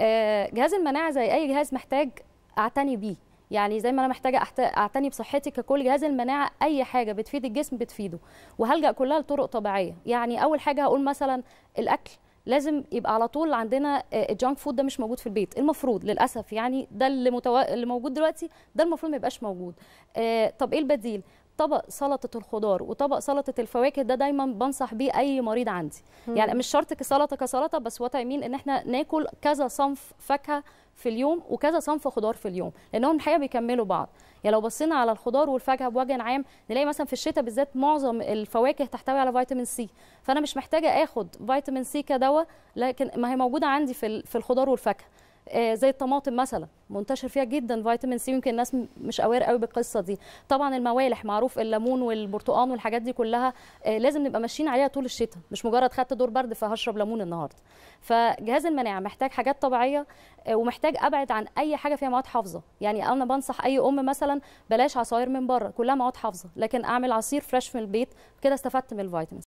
آه، جهاز المناعة زي أي جهاز محتاج أعتني بيه. يعني زي ما أنا محتاجة أعتني بصحتي ككل جهاز المناعة أي حاجة بتفيد الجسم بتفيده وهلجأ كلها لطرق طبيعية. يعني أول حاجة هقول مثلا الأكل لازم يبقى على طول عندنا آه، الجانك فود ده مش موجود في البيت. المفروض للأسف يعني ده اللي, متو... اللي موجود دلوقتي ده المفروض ما يبقاش موجود. آه، طب إيه البديل؟ طبق سلطة الخضار وطبق سلطة الفواكه ده دايما بنصح بيه أي مريض عندي. يعني مش شرط كسلطة كسلطة بس what I mean إن إحنا ناكل كذا صنف فاكهة في اليوم وكذا صنف خضار في اليوم لأنهم الحقيقة بيكملوا بعض. يعني لو بصينا على الخضار والفاكهة بوجه عام نلاقي مثلا في الشتاء بالذات معظم الفواكه تحتوي على فيتامين سي فأنا مش محتاجة آخد فيتامين سي كدواء لكن ما هي موجودة عندي في ال- في الخضار والفاكهة. زي الطماطم مثلا منتشر فيها جدا فيتامين سي يمكن الناس مش aware قوي بالقصة دي. طبعا الموالح معروف الليمون والبرتقال والحاجات دي كلها آه، لازم نبقى ماشيين عليها طول الشتاء. مش مجرد خدت دور برد فهشرب ليمون النهارده. فجهاز المناعة محتاج حاجات طبيعية آه، ومحتاج أبعد عن أي حاجة فيها مواد حافظة. يعني أنا بنصح أي أم مثلا بلاش عصاير من بره كلها مواد حافظة لكن أعمل عصير فريش في البيت كده استفدت من الفيتامين